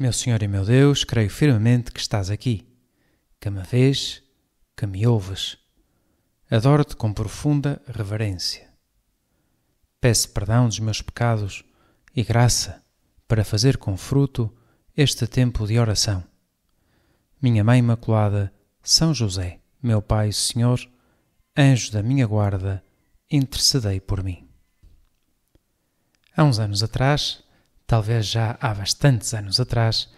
Meu Senhor e meu Deus, creio firmemente que estás aqui, que me vês, que me ouves. Adoro-te com profunda reverência. Peço perdão dos meus pecados e graça para fazer com fruto este tempo de oração. Minha Mãe Imaculada, São José, meu Pai e Senhor, anjo da minha guarda, intercedei por mim. Há uns anos atrás, talvez já há bastantes anos atrás,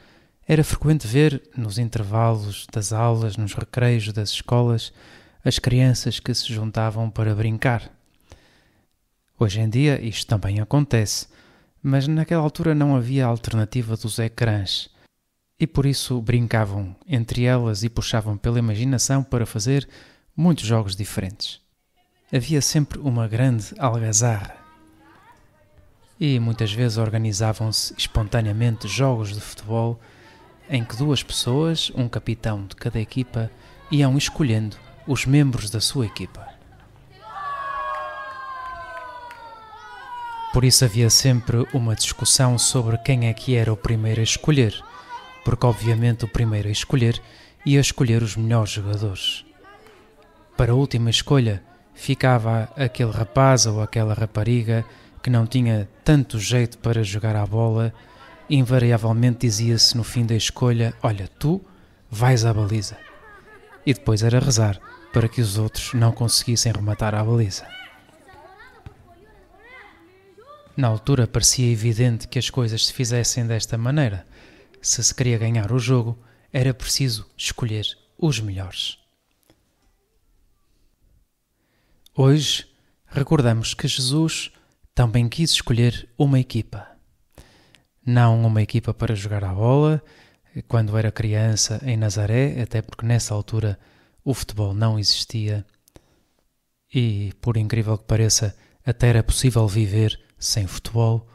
era frequente ver nos intervalos das aulas, nos recreios das escolas, as crianças que se juntavam para brincar. Hoje em dia isto também acontece, mas naquela altura não havia alternativa dos ecrãs e por isso brincavam entre elas e puxavam pela imaginação para fazer muitos jogos diferentes. Havia sempre uma grande algazarra e muitas vezes organizavam-se espontaneamente jogos de futebol em que duas pessoas, um capitão de cada equipa, iam escolhendo os membros da sua equipa. Por isso havia sempre uma discussão sobre quem é que era o primeiro a escolher, porque obviamente o primeiro a escolher ia escolher os melhores jogadores. Para a última escolha ficava aquele rapaz ou aquela rapariga que não tinha tanto jeito para jogar a bola, invariavelmente dizia-se no fim da escolha: Olha, tu vais à baliza. E depois era rezar para que os outros não conseguissem rematar a baliza. Na altura parecia evidente que as coisas se fizessem desta maneira. Se se queria ganhar o jogo, era preciso escolher os melhores. Hoje recordamos que Jesus também quis escolher uma equipa. Não uma equipa para jogar a bola, quando era criança em Nazaré, até porque nessa altura o futebol não existia e, por incrível que pareça, até era possível viver sem futebol.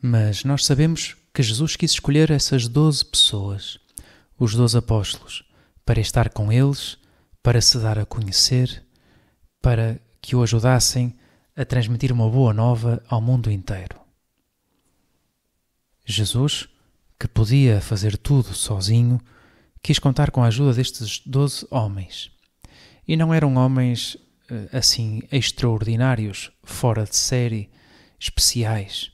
Mas nós sabemos que Jesus quis escolher essas doze pessoas, os doze apóstolos, para estar com eles, para se dar a conhecer, para que o ajudassem a transmitir uma boa nova ao mundo inteiro. Jesus, que podia fazer tudo sozinho, quis contar com a ajuda destes doze homens. E não eram homens eh, assim extraordinários, fora de série, especiais.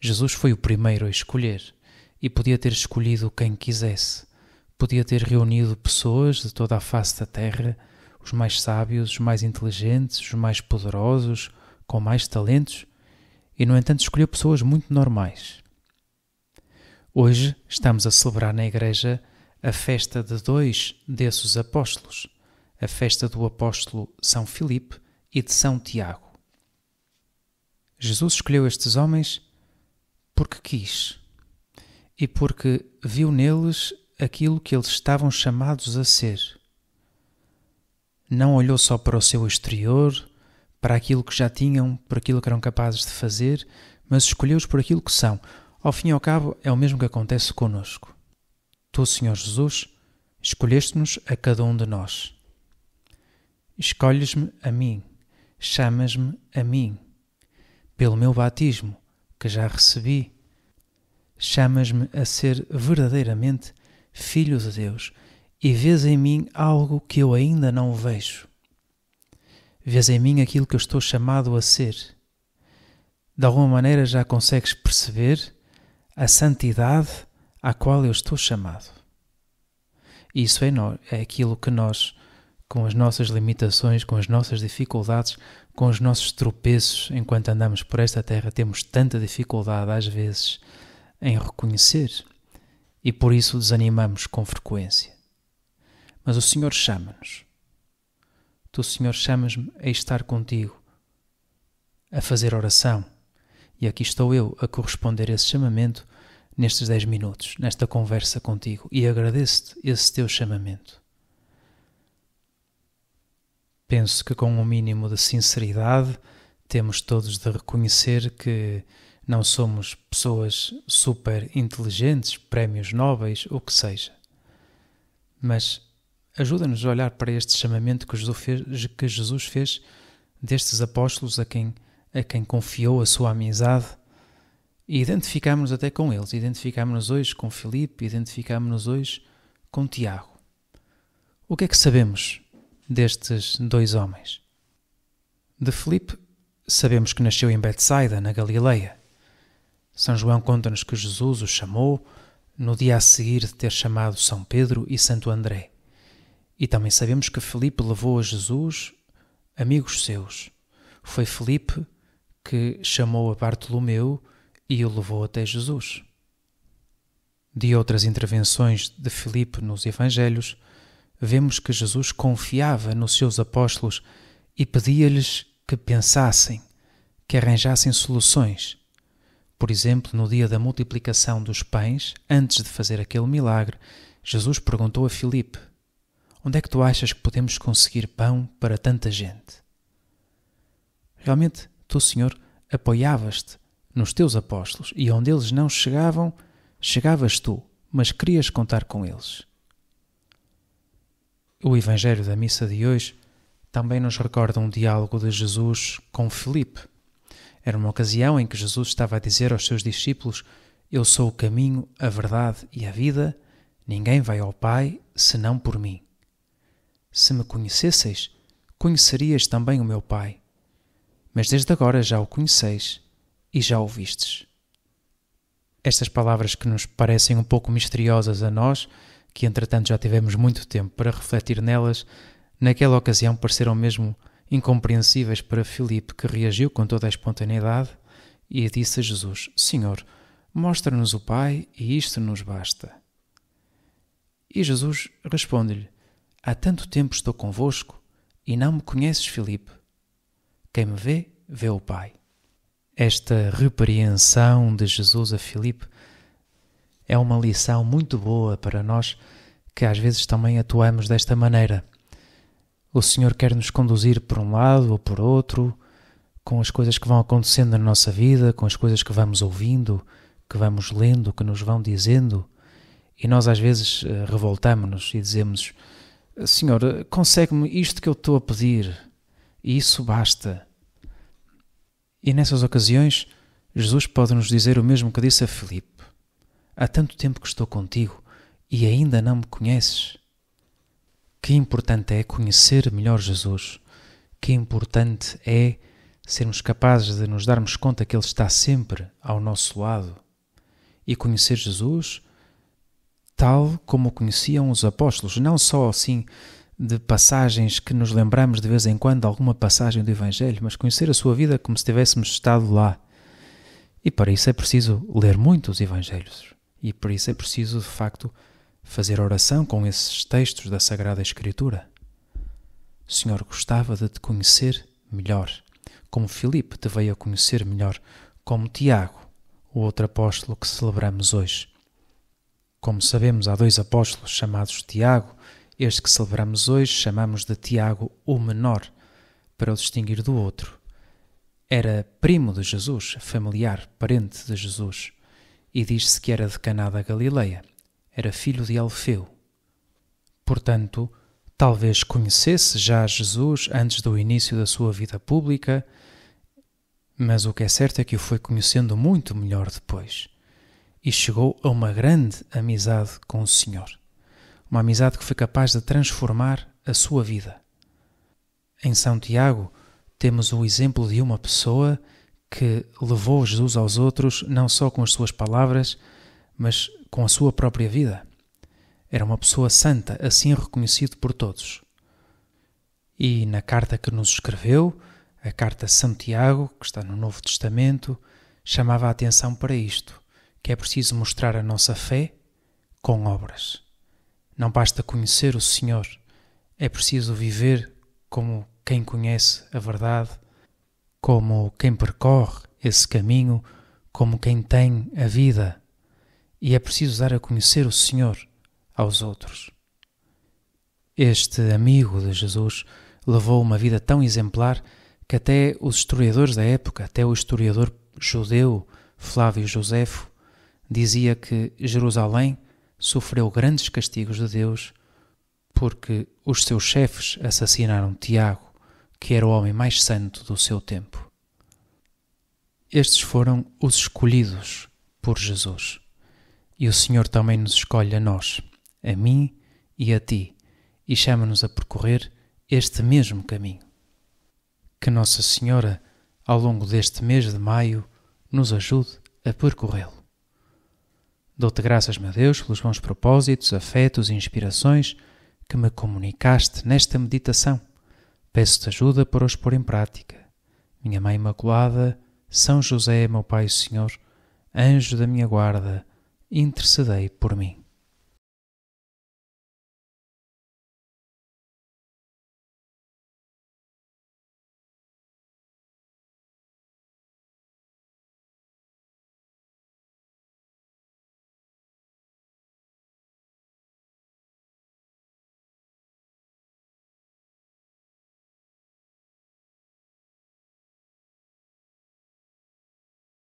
Jesus foi o primeiro a escolher e podia ter escolhido quem quisesse. Podia ter reunido pessoas de toda a face da terra, os mais sábios, os mais inteligentes, os mais poderosos, com mais talentos, e no entanto escolheu pessoas muito normais. Hoje estamos a celebrar na Igreja a festa de dois desses apóstolos a festa do apóstolo São Filipe e de São Tiago. Jesus escolheu estes homens porque quis e porque viu neles aquilo que eles estavam chamados a ser. Não olhou só para o seu exterior, para aquilo que já tinham, por aquilo que eram capazes de fazer, mas escolheu-os por aquilo que são. Ao fim e ao cabo, é o mesmo que acontece conosco. Tu, Senhor Jesus, escolheste-nos a cada um de nós. Escolhes-me a mim, chamas-me a mim. Pelo meu batismo, que já recebi, chamas-me a ser verdadeiramente filho de Deus e vês em mim algo que eu ainda não vejo. Vês em mim aquilo que eu estou chamado a ser. De alguma maneira já consegues perceber a santidade à qual eu estou chamado. Isso é, é aquilo que nós com as nossas limitações, com as nossas dificuldades, com os nossos tropeços enquanto andamos por esta terra, temos tanta dificuldade às vezes em reconhecer e por isso desanimamos com frequência. Mas o Senhor chama-nos. Tu, Senhor, chamas-me a estar contigo, a fazer oração. E aqui estou eu a corresponder a esse chamamento nestes dez minutos, nesta conversa contigo, e agradeço-te esse teu chamamento. Penso que com um mínimo de sinceridade temos todos de reconhecer que não somos pessoas super inteligentes, prémios nobres, o que seja. Mas ajuda-nos a olhar para este chamamento que Jesus fez, destes apóstolos a quem, a quem confiou a sua amizade E identificámos-nos até com eles. Identificámos-nos hoje com Filipe, identificámos-nos hoje com Tiago. O que é que sabemos destes dois homens? De Filipe, sabemos que nasceu em Betsaida, na Galileia. São João conta-nos que Jesus o chamou no dia a seguir de ter chamado São Pedro e Santo André. E também sabemos que Filipe levou a Jesus amigos seus. Foi Filipe que chamou a Bartolomeu e o levou até Jesus. De outras intervenções de Filipe nos Evangelhos, vemos que Jesus confiava nos seus apóstolos e pedia-lhes que pensassem, que arranjassem soluções. Por exemplo, no dia da multiplicação dos pães, antes de fazer aquele milagre, Jesus perguntou a Filipe: Onde é que tu achas que podemos conseguir pão para tanta gente? Realmente, tu, Senhor, apoiavas-te nos teus apóstolos, e onde eles não chegavam, chegavas tu, mas querias contar com eles. O Evangelho da missa de hoje também nos recorda um diálogo de Jesus com Filipe. Era uma ocasião em que Jesus estava a dizer aos seus discípulos: Eu sou o caminho, a verdade e a vida, ninguém vai ao Pai senão por mim. Se me conhecesseis, conhecerias também o meu Pai. Mas desde agora já o conheceis e já ouvistes. Estas palavras que nos parecem um pouco misteriosas a nós, que entretanto já tivemos muito tempo para refletir nelas, naquela ocasião pareceram mesmo incompreensíveis para Filipe, que reagiu com toda a espontaneidade e disse a Jesus: Senhor, mostra-nos o Pai e isto nos basta. E Jesus responde-lhe: Há tanto tempo estou convosco e não me conheces, Filipe. Quem me vê, vê o Pai. Esta repreensão de Jesus a Filipe é uma lição muito boa para nós que às vezes também atuamos desta maneira. O Senhor quer nos conduzir por um lado ou por outro, com as coisas que vão acontecendo na nossa vida, com as coisas que vamos ouvindo, que vamos lendo, que nos vão dizendo, e nós às vezes eh, revoltamos-nos e dizemos: Senhor, consegue-me isto que eu estou a pedir, e isso basta. E nessas ocasiões, Jesus pode nos dizer o mesmo que disse a Filipe: Há tanto tempo que estou contigo e ainda não me conheces. Que importante é conhecer melhor Jesus. Que importante é sermos capazes de nos darmos conta que Ele está sempre ao nosso lado. E conhecer Jesus tal como conheciam os apóstolos, não só assim de passagens que nos lembramos de vez em quando, alguma passagem do Evangelho, mas conhecer a sua vida como se tivéssemos estado lá. E para isso é preciso ler muito os Evangelhos. E para isso é preciso, de facto, fazer oração com esses textos da Sagrada Escritura. O Senhor gostava de te conhecer melhor, como Filipe te veio a conhecer melhor, como Tiago, o outro apóstolo que celebramos hoje. Como sabemos, há dois apóstolos chamados Tiago este que celebramos hoje chamamos de Tiago o Menor, para o distinguir do outro. Era primo de Jesus, familiar, parente de Jesus, e diz-se que era de Caná da Galileia. Era filho de Alfeu. Portanto, talvez conhecesse já Jesus antes do início da sua vida pública, mas o que é certo é que o foi conhecendo muito melhor depois e chegou a uma grande amizade com o Senhor uma amizade que foi capaz de transformar a sua vida. Em São Tiago, temos o exemplo de uma pessoa que levou Jesus aos outros não só com as suas palavras, mas com a sua própria vida. Era uma pessoa santa, assim reconhecido por todos. E na carta que nos escreveu, a carta São Tiago, que está no Novo Testamento, chamava a atenção para isto, que é preciso mostrar a nossa fé com obras. Não basta conhecer o Senhor, é preciso viver como quem conhece a verdade, como quem percorre esse caminho, como quem tem a vida. E é preciso dar a conhecer o Senhor aos outros. Este amigo de Jesus levou uma vida tão exemplar que até os historiadores da época, até o historiador judeu Flávio Josefo, dizia que Jerusalém sofreu grandes castigos de Deus porque os seus chefes assassinaram Tiago, que era o homem mais santo do seu tempo. estes foram os escolhidos por Jesus. E o Senhor também nos escolhe a nós, a mim e a ti, e chama-nos a percorrer este mesmo caminho. Que Nossa Senhora, ao longo deste mês de maio, nos ajude a percorrê-lo. Dou-te graças, meu Deus, pelos bons propósitos, afetos e inspirações que me comunicaste nesta meditação. Peço-te ajuda para os pôr em prática. Minha Mãe Imaculada, São José, meu Pai e Senhor, anjo da minha guarda, intercedei por mim.